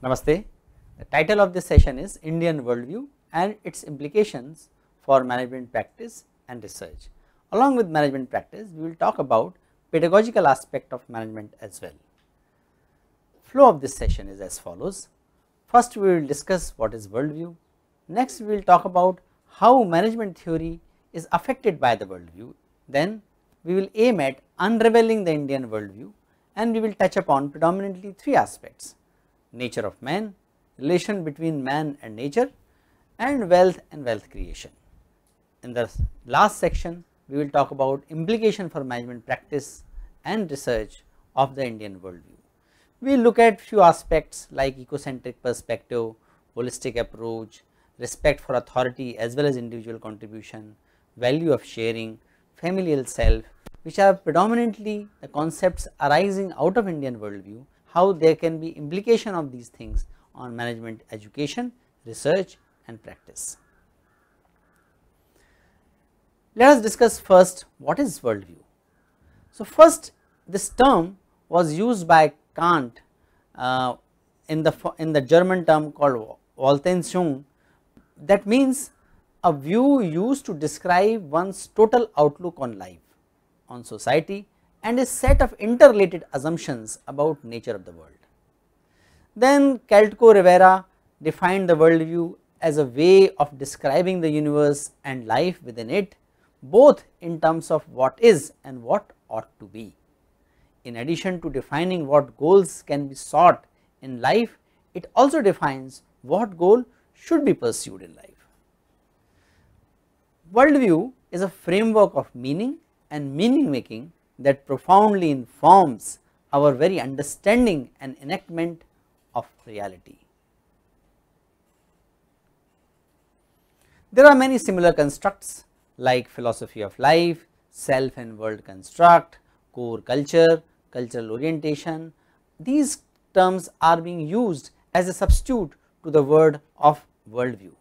Namaste. The title of this session is Indian Worldview and its implications for management practice and research. Along with management practice, we will talk about pedagogical aspect of management as well. Flow of this session is as follows. First, we will discuss what is worldview. Next, we will talk about how management theory is affected by the worldview. Then, we will aim at unraveling the Indian worldview and we will touch upon predominantly three aspects nature of man, relation between man and nature and wealth and wealth creation. In the last section, we will talk about implication for management practice and research of the Indian worldview. We look at few aspects like ecocentric perspective, holistic approach, respect for authority as well as individual contribution, value of sharing, familial self, which are predominantly the concepts arising out of Indian worldview how there can be implication of these things on management education, research and practice. Let us discuss first what is worldview. So, first this term was used by Kant uh, in the in the German term called Weltanschauung that means a view used to describe one's total outlook on life, on society and a set of interrelated assumptions about nature of the world. Then Koltko-Rivera defined the worldview as a way of describing the universe and life within it both in terms of what is and what ought to be. In addition to defining what goals can be sought in life, it also defines what goal should be pursued in life. Worldview is a framework of meaning and meaning making that profoundly informs our very understanding and enactment of reality. There are many similar constructs like philosophy of life, self and world construct, core culture, cultural orientation. These terms are being used as a substitute to the word of worldview.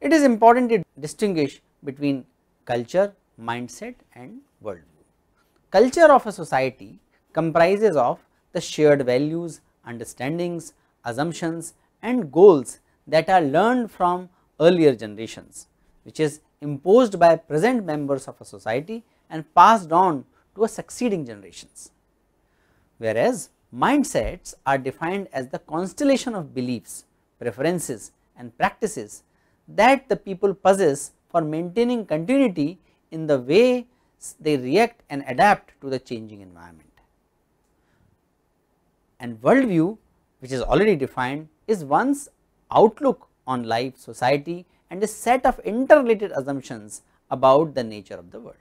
It is important to distinguish between culture, mindset and worldview. Culture of a society comprises of the shared values, understandings, assumptions and goals that are learned from earlier generations which is imposed by present members of a society and passed on to a succeeding generations. Whereas mindsets are defined as the constellation of beliefs, preferences and practices that the people possess for maintaining continuity in the way they react and adapt to the changing environment. And worldview which is already defined is one's outlook on life, society and a set of interrelated assumptions about the nature of the world.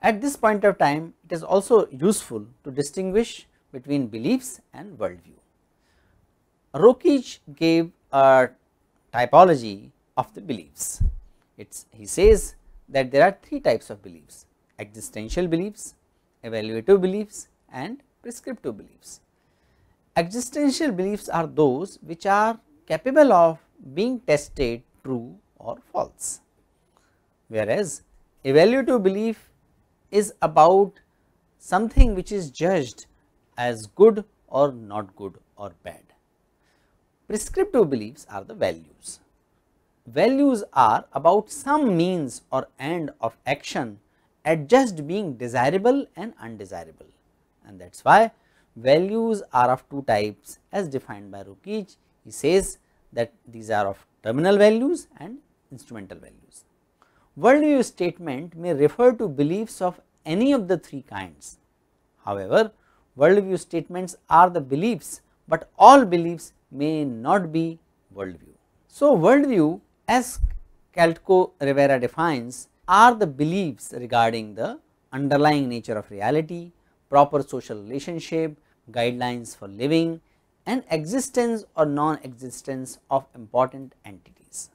At this point of time it is also useful to distinguish between beliefs and worldview. Rokeach gave a typology of the beliefs. It's, he says that there are three types of beliefs existential beliefs, evaluative beliefs and prescriptive beliefs. Existential beliefs are those which are capable of being tested true or false, whereas evaluative belief is about something which is judged as good or not good or bad. Prescriptive beliefs are the values. Values are about some means or end of action at just being desirable and undesirable and that is why values are of two types as defined by Rokeach. He says that these are of terminal values and instrumental values. Worldview statement may refer to beliefs of any of the three kinds. However, worldview statements are the beliefs, but all beliefs may not be worldview. So, worldview as Koltko-Rivera defines are the beliefs regarding the underlying nature of reality, proper social relationship, guidelines for living and existence or non-existence of important entities.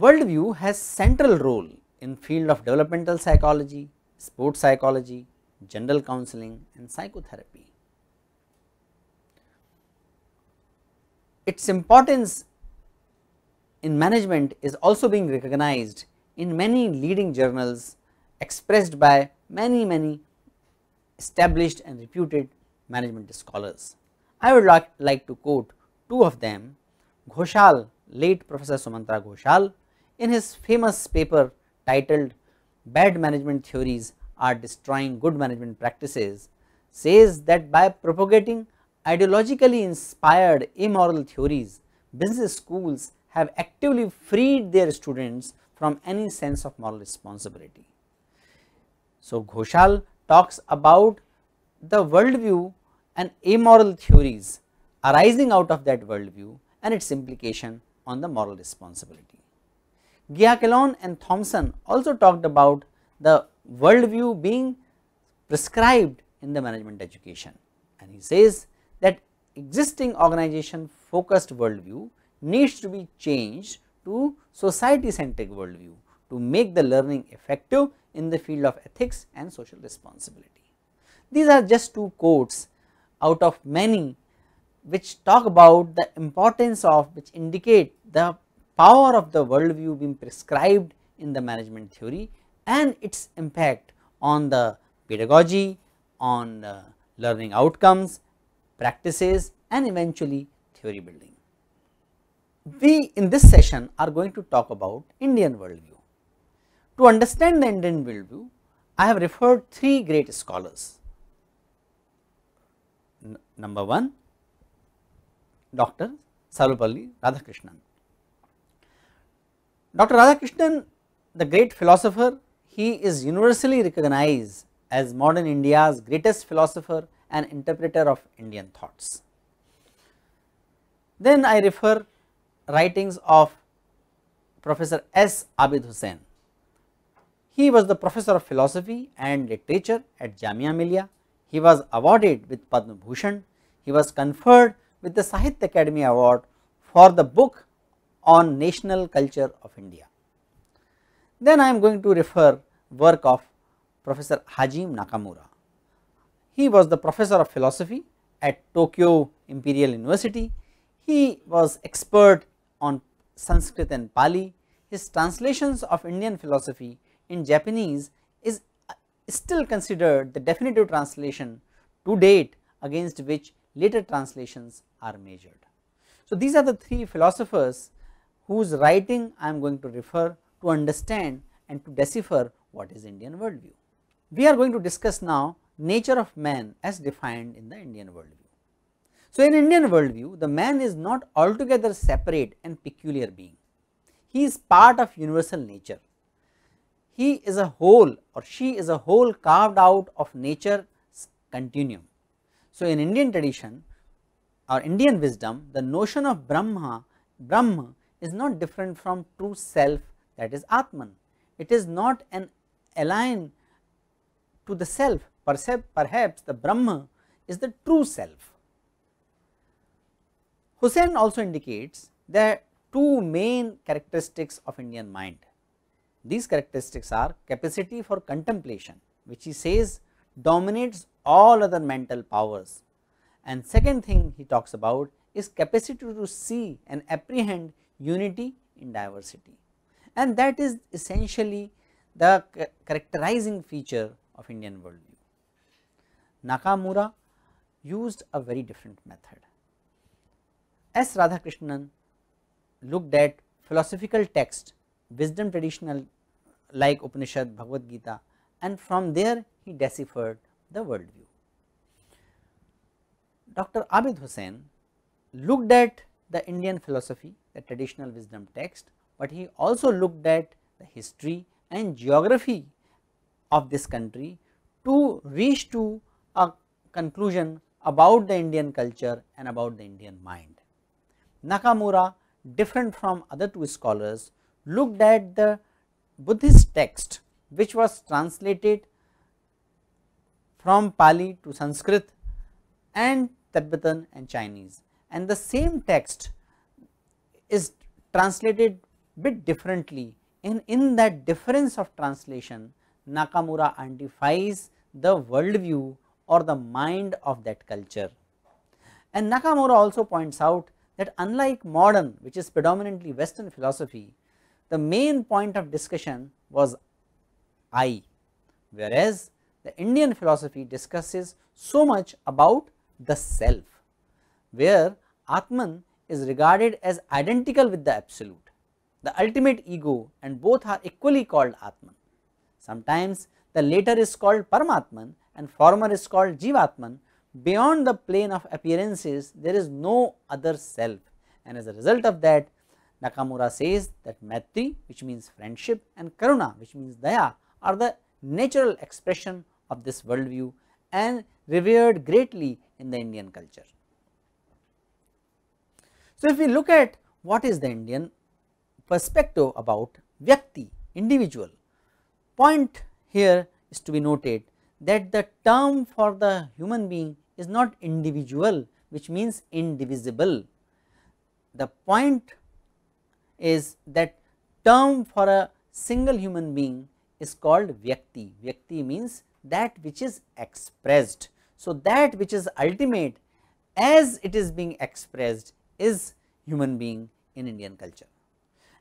Worldview has central role in field of developmental psychology, sports psychology, general counseling and psychotherapy. Its importance in management is also being recognized in many leading journals expressed by many many established and reputed management scholars. I would like, like to quote two of them, Ghoshal, late Professor Sumantra Ghoshal, in his famous paper titled Bad Management Theories are Destroying Good Management Practices, says that by propagating ideologically inspired immoral theories, business schools have actively freed their students from any sense of moral responsibility. So, Ghoshal talks about the worldview and amoral theories arising out of that worldview and its implication on the moral responsibility. Giacalone and Thompson also talked about the worldview being prescribed in the management education and he says that existing organization focused worldview needs to be changed to society centric worldview to make the learning effective in the field of ethics and social responsibility. These are just two quotes out of many which talk about the importance of which indicate the power of the worldview being prescribed in the management theory and its impact on the pedagogy, on uh, learning outcomes, practices and eventually theory building. We in this session are going to talk about Indian worldview. To understand the Indian worldview, I have referred three great scholars. N number 1, Dr. Sarvepalli Radhakrishnan. Dr. Radhakrishnan, the great philosopher, he is universally recognized as modern India's greatest philosopher and interpreter of Indian thoughts. Then I refer writings of Professor S. Abid Hussain. He was the professor of philosophy and literature at Jamia Millia. He was awarded with Padma Bhushan. He was conferred with the Sahitya Akademi Award for the book on national culture of India. Then I am going to refer work of Professor Hajime Nakamura. He was the professor of philosophy at Tokyo Imperial University. He was expert on Sanskrit and Pali. His translations of Indian philosophy in Japanese is uh, still considered the definitive translation to date against which later translations are measured. So, these are the three philosophers whose writing I am going to refer to understand and to decipher what is Indian worldview. We are going to discuss now nature of man as defined in the Indian worldview. So, in Indian worldview the man is not altogether separate and peculiar being, he is part of universal nature. He is a whole or she is a whole carved out of nature's continuum. So, in Indian tradition or Indian wisdom the notion of Brahma, Brahma is not different from true self that is Atman. It is not an alien to the self perhaps the Brahma is the true self. Hussain also indicates that two main characteristics of Indian mind. These characteristics are capacity for contemplation which he says dominates all other mental powers and second thing he talks about is capacity to see and apprehend unity in diversity and that is essentially the characterizing feature of Indian worldview. Nakamura used a very different method. S. Radhakrishnan looked at philosophical text, wisdom traditional like Upanishad, Bhagavad Gita and from there he deciphered the worldview. Dr. Abid Hussain looked at the Indian philosophy, the traditional wisdom text, but he also looked at the history and geography of this country to reach to a conclusion about the Indian culture and about the Indian mind. Nakamura different from other two scholars looked at the Buddhist text which was translated from Pali to Sanskrit and Tibetan and Chinese and the same text is translated bit differently in, in that difference of translation Nakamura identifies the worldview or the mind of that culture. And Nakamura also points out that unlike modern which is predominantly western philosophy, the main point of discussion was I, whereas the Indian philosophy discusses so much about the self, where Atman is regarded as identical with the absolute, the ultimate ego and both are equally called Atman. Sometimes the later is called Paramatman and former is called Jivatman. Beyond the plane of appearances there is no other self and as a result of that Nakamura says that Maitri which means friendship and Karuna which means Daya are the natural expression of this worldview and revered greatly in the Indian culture. So, if we look at what is the Indian perspective about Vyakti, individual, point here is to be noted that the term for the human being is not individual which means indivisible. The point is that term for a single human being is called Vyakti. Vyakti means that which is expressed. So, that which is ultimate as it is being expressed is human being in Indian culture.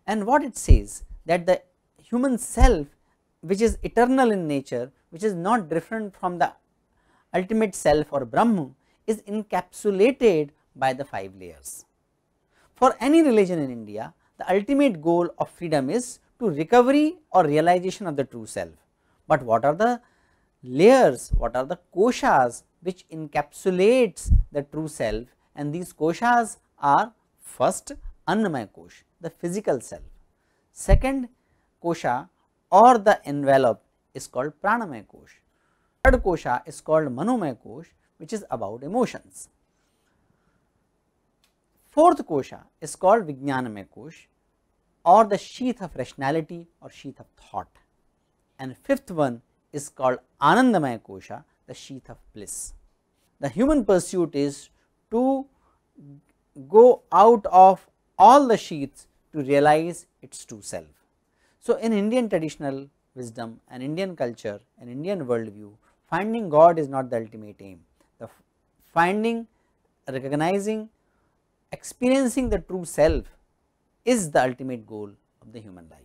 And what it says that the human self which is eternal in nature which is not different from the ultimate self or Brahman is encapsulated by the 5 layers. For any religion in India the ultimate goal of freedom is to recovery or realization of the true self. But what are the layers, what are the koshas which encapsulates the true self and these koshas are first Annamaya Kosh, the physical self. Second kosha or the envelope is called Pranamaya Kosh. Third kosha is called Manomaya Kosh which is about emotions. Fourth kosha is called Vijnanamaya Kosh or the sheath of rationality or sheath of thought and fifth one is called Anandamaya Kosha the sheath of bliss. The human pursuit is to go out of all the sheaths to realize its true self. So, in Indian traditional wisdom and Indian culture and Indian worldview finding God is not the ultimate aim. The finding, recognizing, experiencing the true self is the ultimate goal of the human life.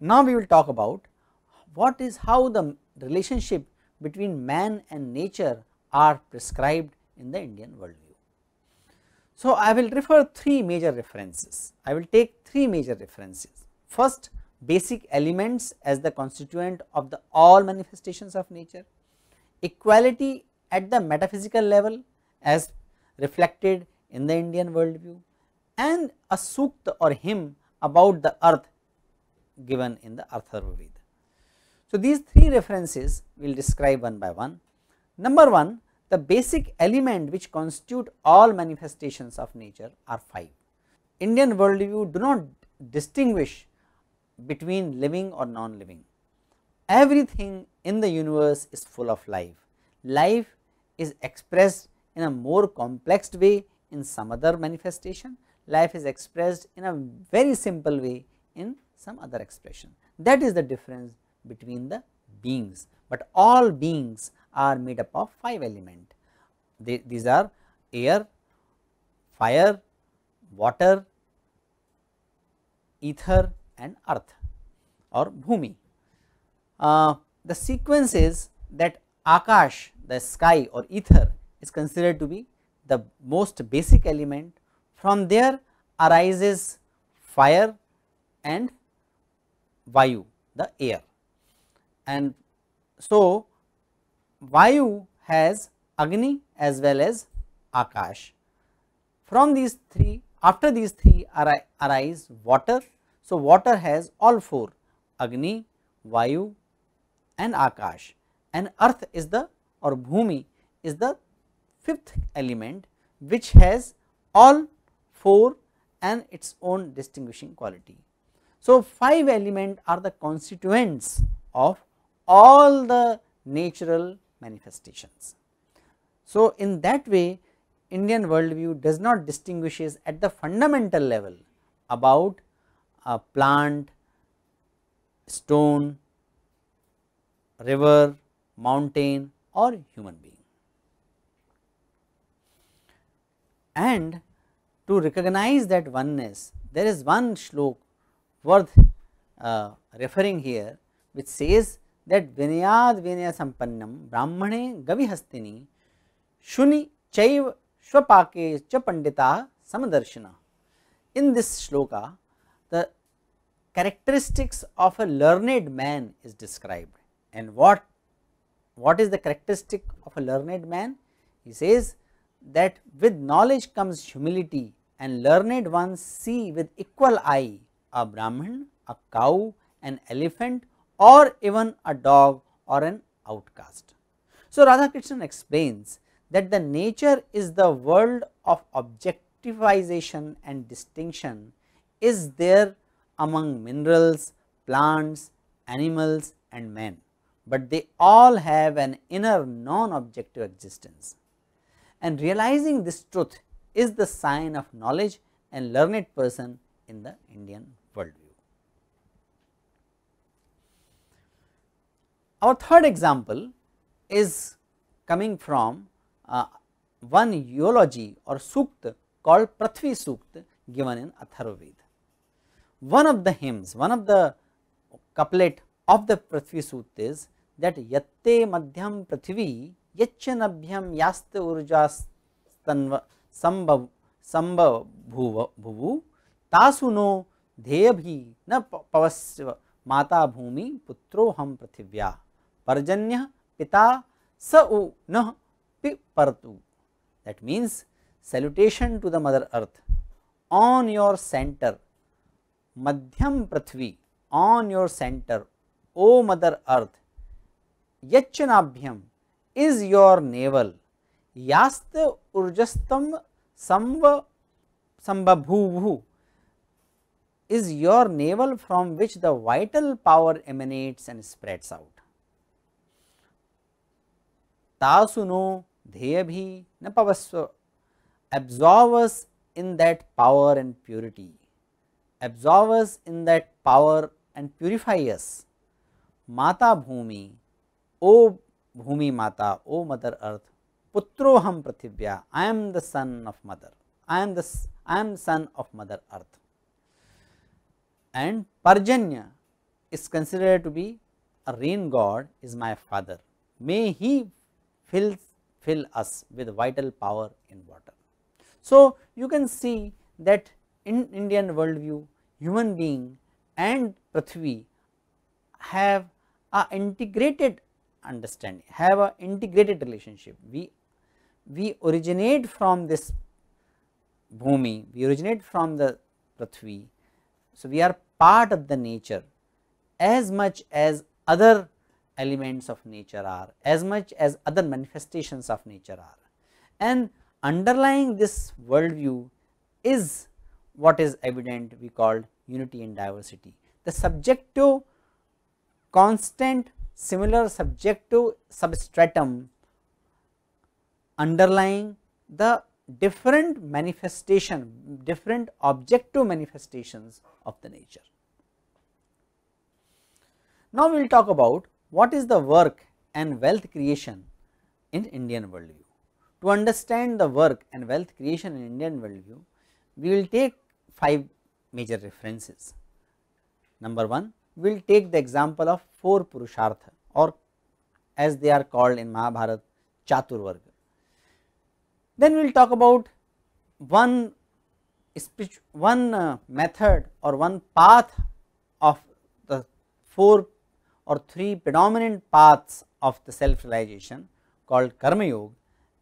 Now, we will talk about what is how the relationship between man and nature are prescribed in the Indian worldview. So, I will refer three major references, I will take three major references. First basic elements as the constituent of the all manifestations of nature, equality at the metaphysical level as reflected in the Indian worldview and a sukta or hymn about the earth given in the Atharva Veda. So, these three references we will describe one by one. Number 1 the basic element which constitute all manifestations of nature are 5. Indian worldview do not distinguish between living or non-living. Everything in the universe is full of life. Life is expressed in a more complex way in some other manifestation, life is expressed in a very simple way in some other expression. That is the difference between the beings, but all beings are made up of 5 element. They, these are air, fire, water, ether and earth or bhumi. Uh, the sequence is that akash the sky or ether is considered to be the most basic element. From there arises fire and vayu the air. And so vayu has agni as well as akash. From these three after these three arise water so water has all four agni vayu and akash and earth is the or bhumi is the fifth element which has all 4 and its own distinguishing quality. So, 5 element are the constituents of all the natural manifestations. So, in that way Indian worldview does not distinguishes at the fundamental level about a plant, stone, river, mountain or human being. and to recognize that oneness there is one shlok worth uh, referring here which says that vinayad vinaya sampannam brahmane gavihastini shuni chaiv Shwapake cha pandita samadarshina. In this shloka, the characteristics of a learned man is described and what what is the characteristic of a learned man? He says that with knowledge comes humility and learned ones see with equal eye a Brahman, a cow, an elephant or even a dog or an outcast. So, Radhakrishnan explains that the nature is the world of objectivization and distinction is there among minerals, plants, animals and men, but they all have an inner non-objective existence. And realizing this truth is the sign of knowledge and learned person in the Indian worldview. Our third example is coming from uh, one eulogy or sukta called Prithvi Sukta given in Atharvaveda. One of the hymns, one of the couplet of the Prithvi Sukta is that Yatte Madhyam Prithvi Yachanabhyam Yasta Urjas Sambhav Sambhavu Tasuno Dheyabhi Na Pavasya Mata Bhumi Putro Ham Prithivya Parjanya Pita Sa U Nah Pipartu that means salutation to the mother earth. On your center madhyam prithvi on your center o mother earth yachanabhyam is your navel. Yast urjastam samba sambabhuvu is your navel from which the vital power emanates and spreads out. Tasuno dheyabhi napavasva absorb us in that power and purity, absorb us in that power and purify us. Mata Bhumi, O Bhumi Mata, O Mother Earth, Putroham Prithivya, I am the son of Mother, I am the I am son of Mother Earth. And Parjanya is considered to be a rain god is my father. May he fill, fill us with vital power in water. So, you can see that in Indian worldview human being and Prithvi have a integrated understanding, have a integrated relationship. We, we originate from this Bhumi, we originate from the Prithvi. So, we are part of the nature as much as other elements of nature are, as much as other manifestations of nature are. And underlying this worldview is what is evident we called unity and diversity. The subjective constant similar subjective substratum underlying the different manifestation, different objective manifestations of the nature. Now, we will talk about what is the work and wealth creation in Indian worldview. To understand the work and wealth creation in Indian worldview, we will take 5 major references. Number 1, we will take the example of 4 Purushartha or as they are called in Mahabharata Chaturvarga. Then we will talk about one, speech, one uh, method or one path of the 4 or 3 predominant paths of the self realization called Karma Yoga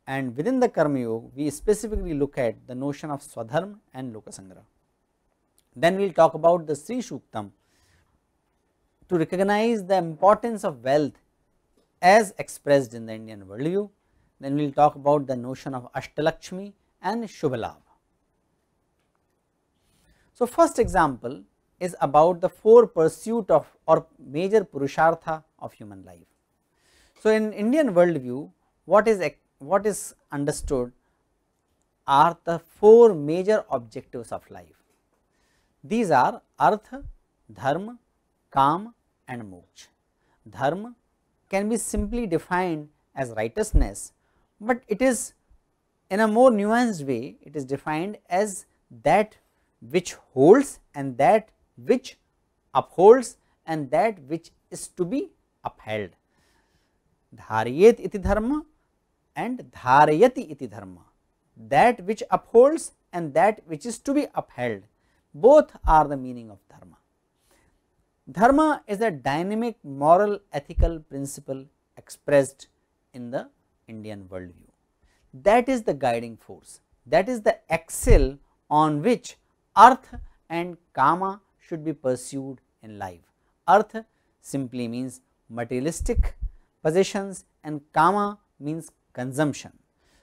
and within the Karma Yoga we specifically look at the notion of Swadharma and Lokasangraha. Then we will talk about the Sri Shuktam to recognize the importance of wealth as expressed in the Indian worldview. Then we will talk about the notion of Ashtalakshmi and Shubhalabha. So, first example is about the four pursuit of or major purushartha of human life. So, in Indian worldview what is what is understood are the four major objectives of life. These are artha, dharma, kam and moksha. Dharma can be simply defined as righteousness, but it is in a more nuanced way it is defined as that which holds and that which upholds and that which is to be upheld. Dharyet iti dharma and dharayati iti dharma. that which upholds and that which is to be upheld both are the meaning of dharma. Dharma is a dynamic moral ethical principle expressed in the Indian worldview. That is the guiding force, that is the axle on which artha and kama should be pursued in life. Artha simply means materialistic possessions and kama means consumption.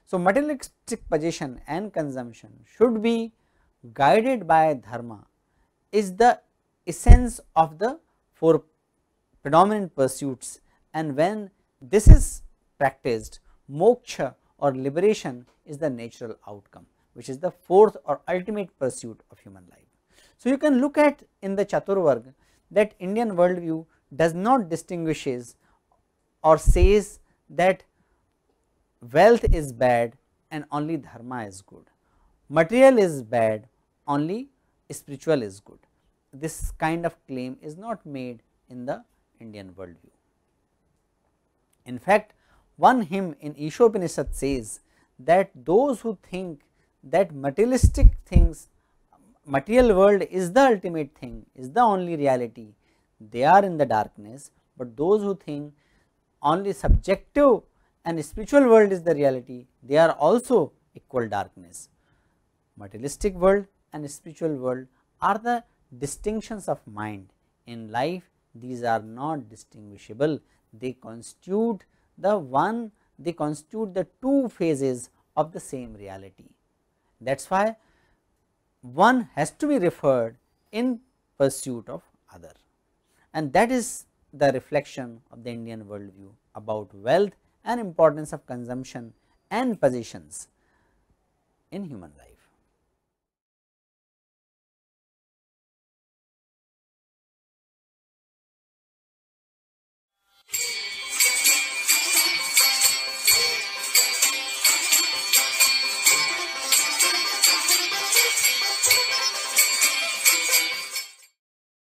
So, materialistic possession and consumption should be guided by dharma is the essence of the four predominant pursuits and when this is practiced moksha or liberation is the natural outcome which is the fourth or ultimate pursuit of human life. So, you can look at in the Chaturvarg that Indian worldview does not distinguishes or says that wealth is bad and only dharma is good, material is bad only spiritual is good. This kind of claim is not made in the Indian worldview. In fact, one hymn in Ishopanishad says that those who think that materialistic things, material world is the ultimate thing, is the only reality, they are in the darkness, but those who think only subjective and spiritual world is the reality, they are also equal darkness. Materialistic world and spiritual world are the distinctions of mind. In life, these are not distinguishable, they constitute the one, they constitute the two phases of the same reality. That is why one has to be referred in pursuit of other and that is the reflection of the Indian worldview about wealth and importance of consumption and possessions in human life.